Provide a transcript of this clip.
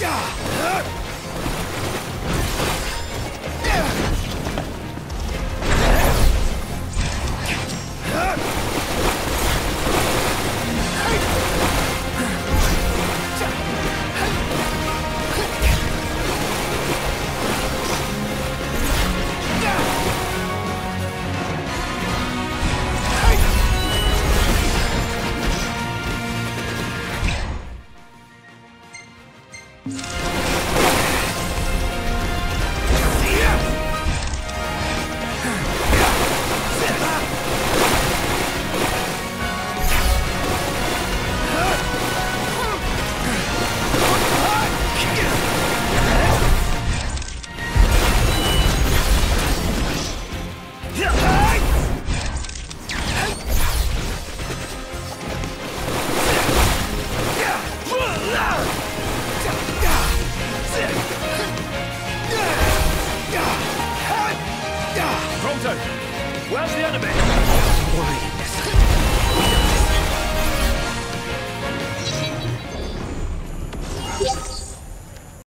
Yeah! Pronto, Where's the enemy? We're Yes.